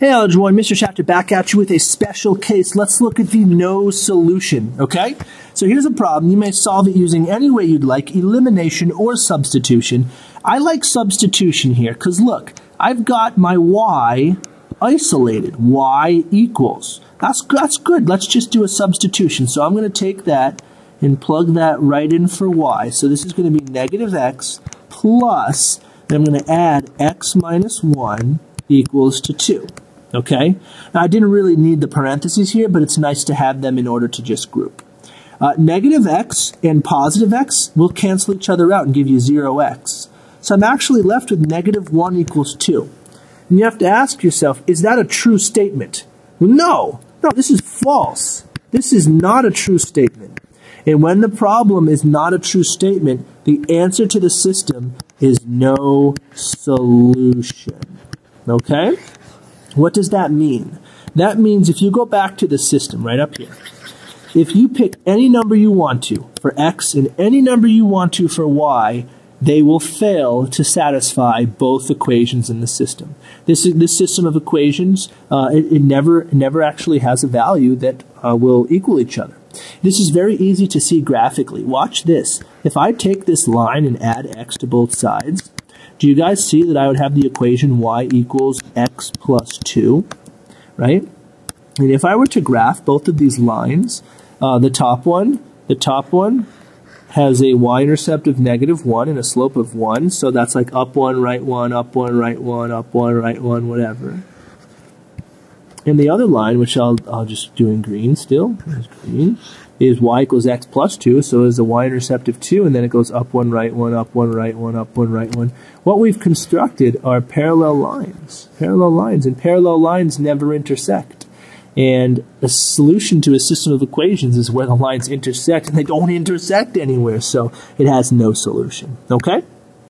Hey, everyone, Mr. Schachter back at you with a special case. Let's look at the no solution, okay? So here's a problem. You may solve it using any way you'd like, elimination or substitution. I like substitution here because look, I've got my y isolated. y equals. That's, that's good. Let's just do a substitution. So I'm going to take that and plug that right in for y. So this is going to be negative x plus, I'm going to add x minus 1 equals to 2. Okay? Now, I didn't really need the parentheses here, but it's nice to have them in order to just group. Uh, negative x and positive x will cancel each other out and give you 0x. So I'm actually left with negative 1 equals 2. And you have to ask yourself, is that a true statement? No. No, this is false. This is not a true statement. And when the problem is not a true statement, the answer to the system is no solution. Okay? What does that mean? That means if you go back to the system right up here, if you pick any number you want to for x and any number you want to for y, they will fail to satisfy both equations in the system. This this system of equations uh, it, it, never never actually has a value that uh, will equal each other. This is very easy to see graphically. Watch this. If I take this line and add x to both sides, do you guys see that I would have the equation y equals x plus 2, right? And if I were to graph both of these lines, uh, the top one, the top one has a y-intercept of negative 1 and a slope of 1, so that's like up 1, right 1, up 1, right 1, up 1, right 1, whatever. And the other line, which I'll, I'll just do in green still, is green, is y equals x plus 2, so is a y-intercept of 2, and then it goes up 1, right 1, up 1, right 1, up 1, right 1. What we've constructed are parallel lines. Parallel lines, and parallel lines never intersect. And a solution to a system of equations is where the lines intersect, and they don't intersect anywhere, so it has no solution. Okay?